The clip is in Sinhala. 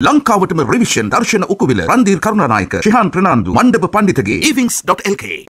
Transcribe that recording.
ලංකාවටම රිවිෂන් දර්ශන උකුවිල රන්දීර් කරුණානායක ශිහාන් ප්‍රනාන්දු මණ්ඩප පණ්ඩිතගේ ඉවිංස්.lk